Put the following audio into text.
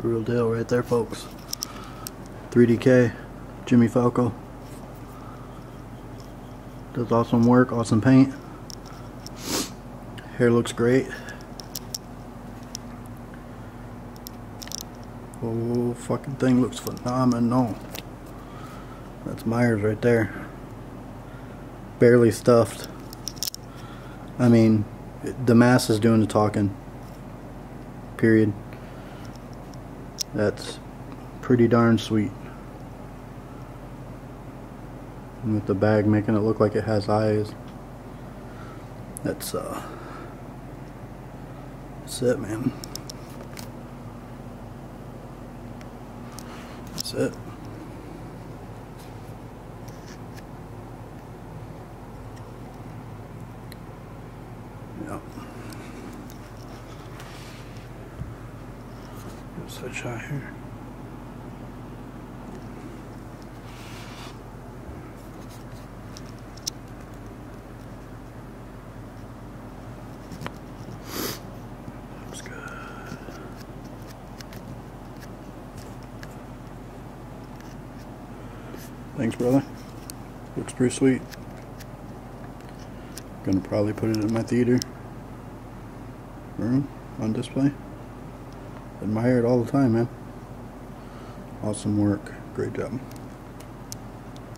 The real deal right there, folks. 3DK, Jimmy Falco. Does awesome work, awesome paint. Hair looks great. Oh, fucking thing looks phenomenal. That's Myers right there. Barely stuffed. I mean, the mass is doing the talking. Period. That's pretty darn sweet. And with the bag making it look like it has eyes. That's uh that's it man. That's it. Switch shot here. Thanks, brother. Looks pretty sweet. Gonna probably put it in my theater room on display. Admire it all the time, man. Awesome work. Great job.